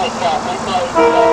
Thank you.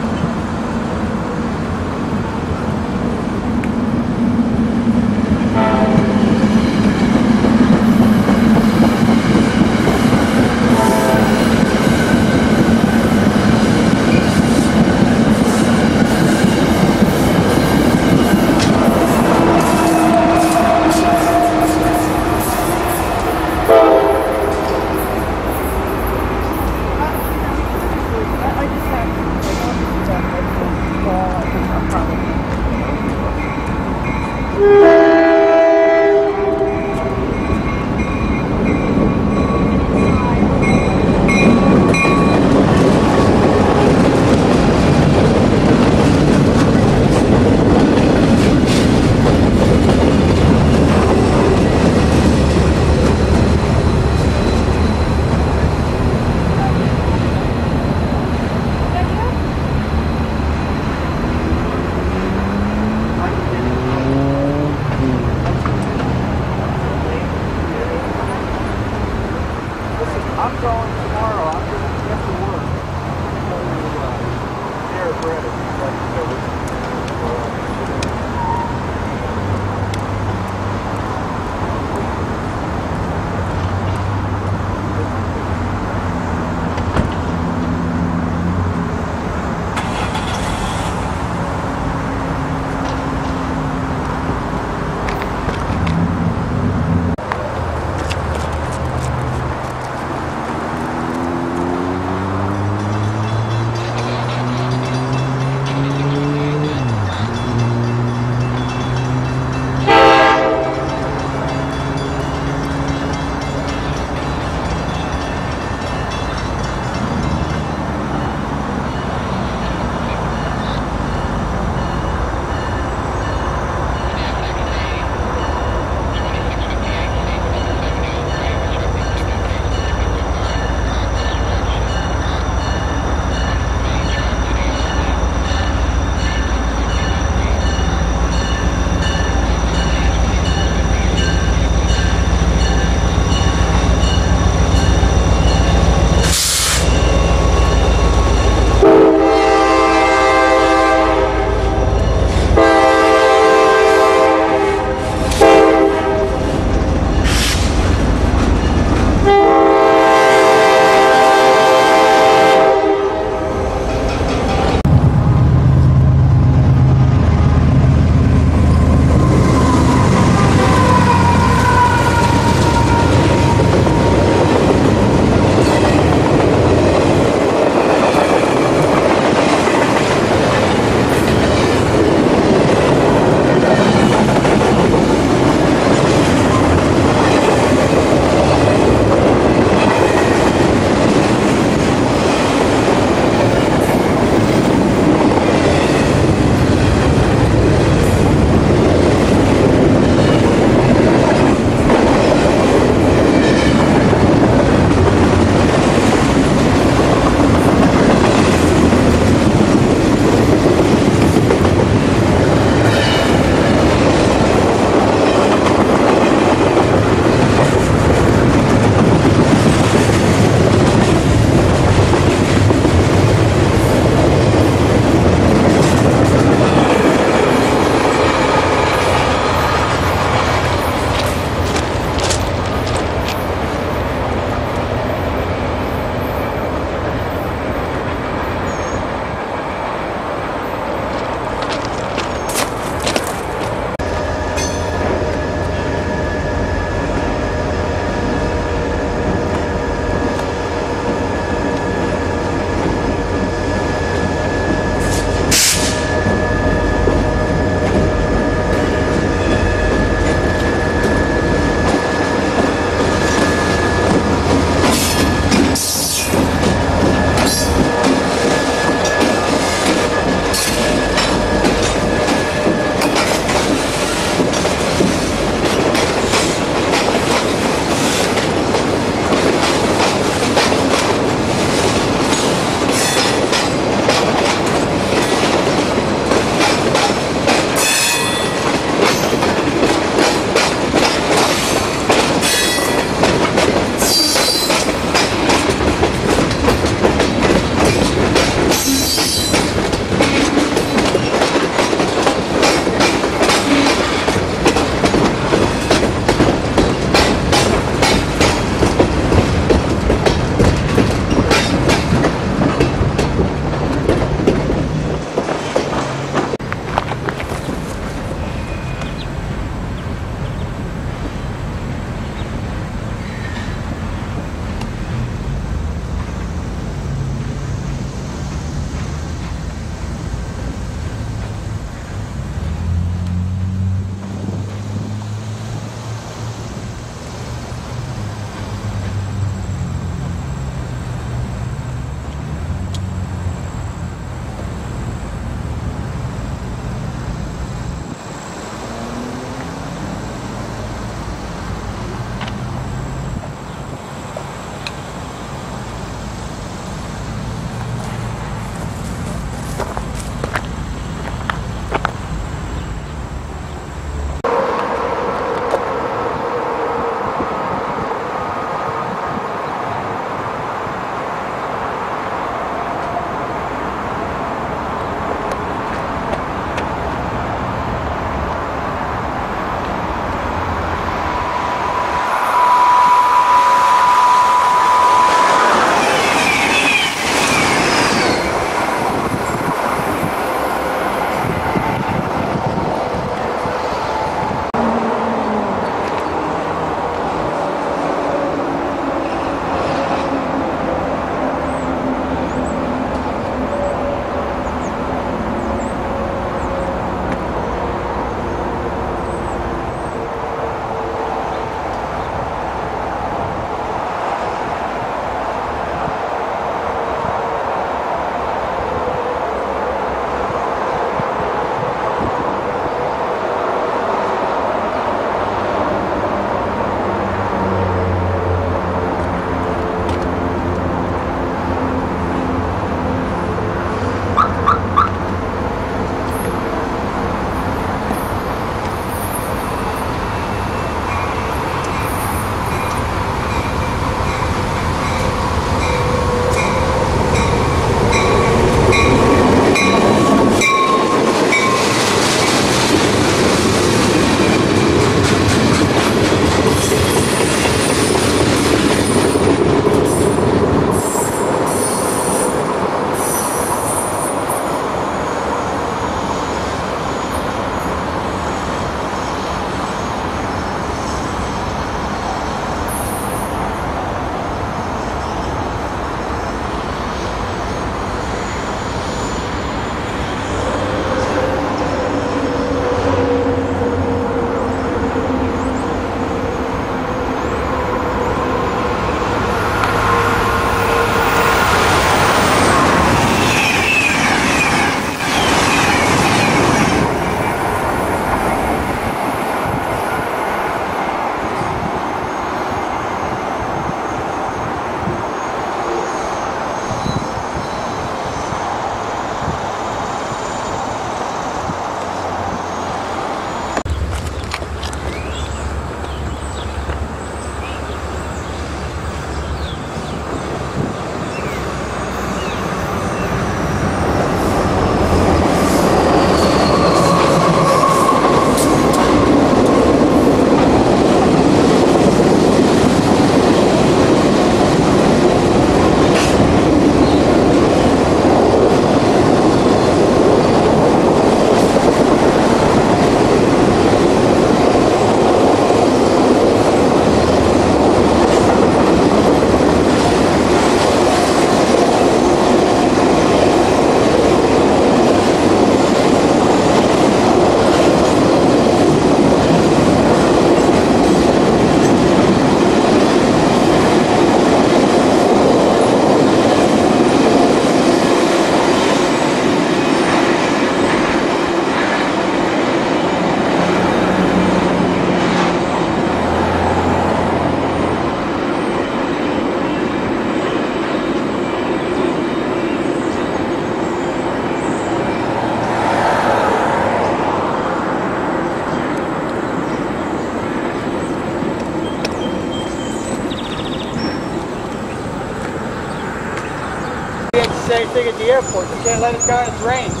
The airport. You can't let it go in the rain.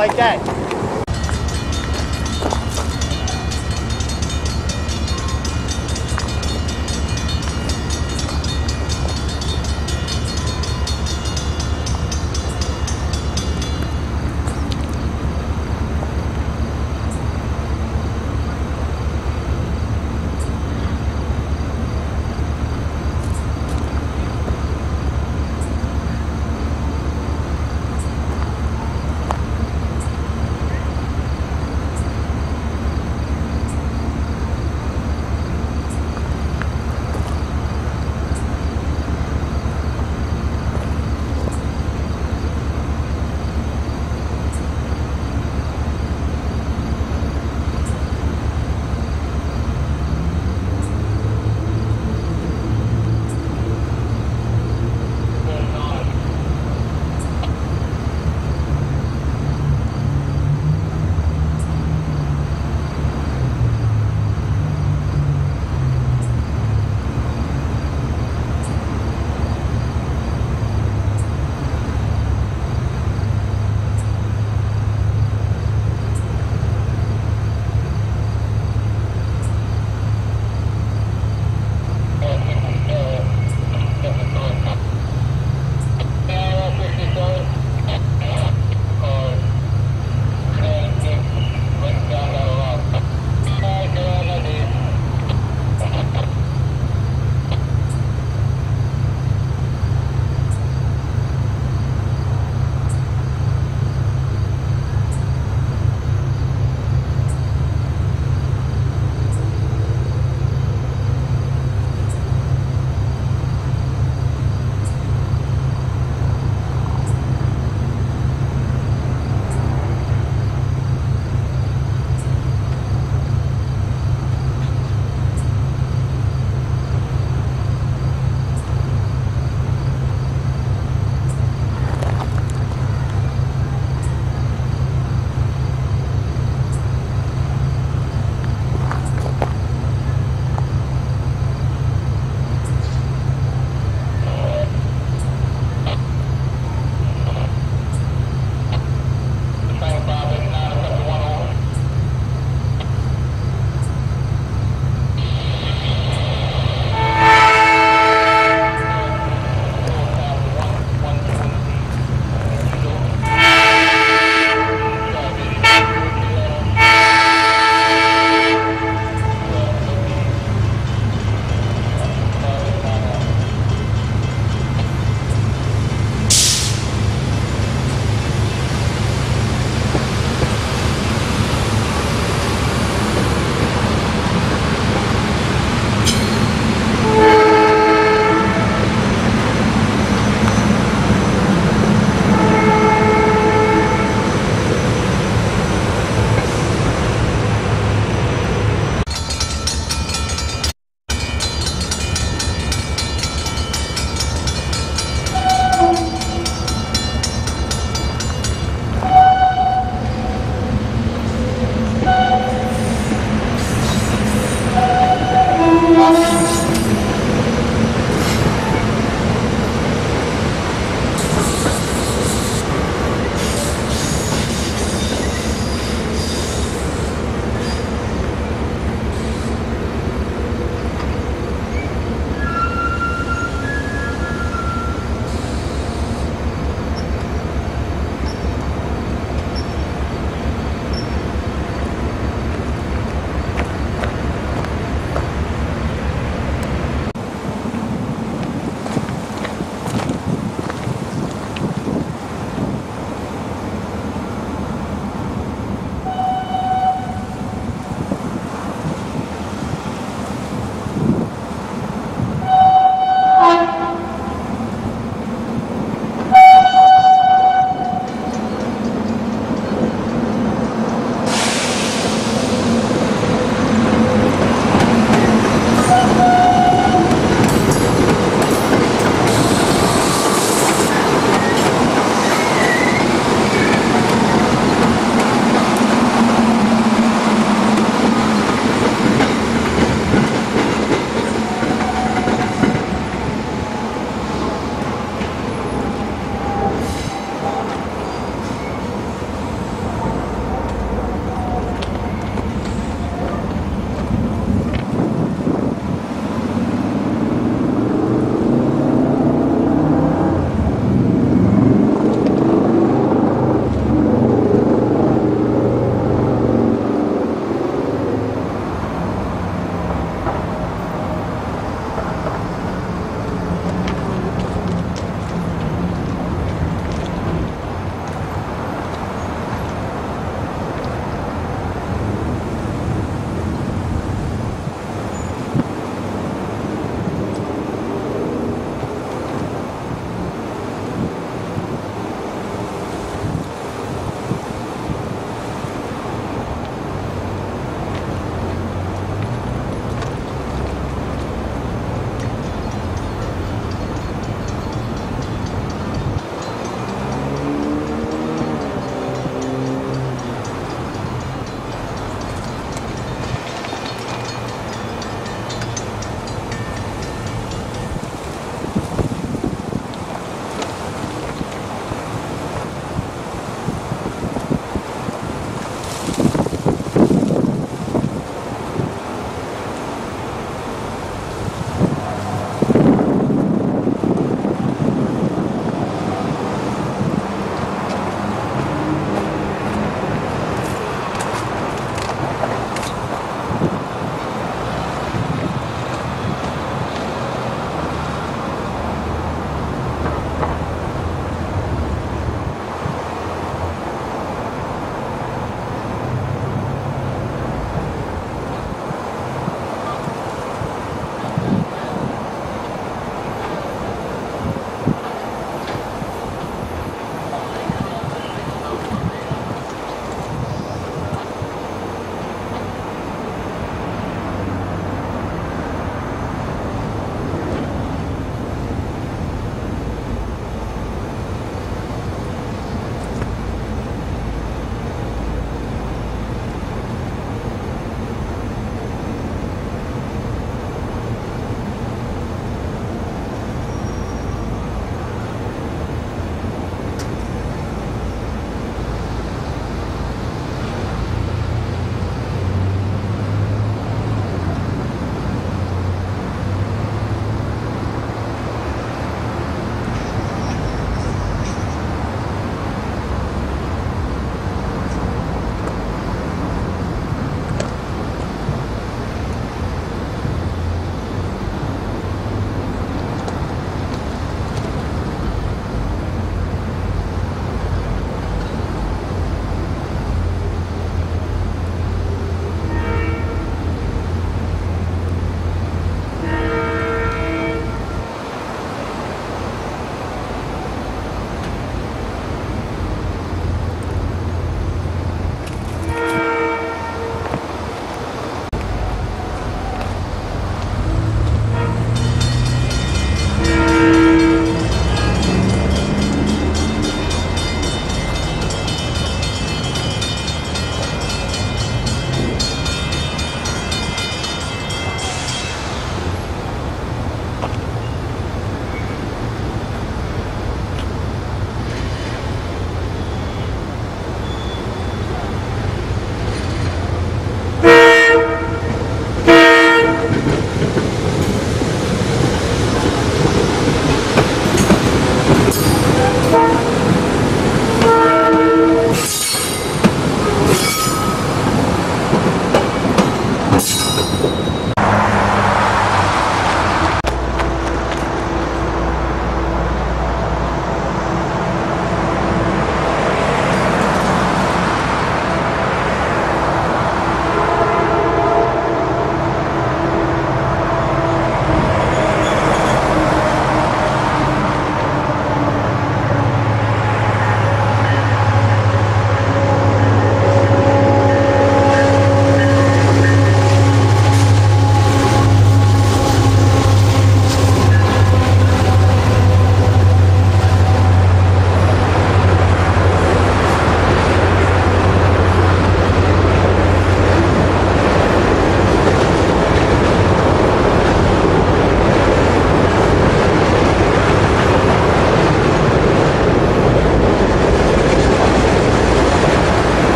Like that.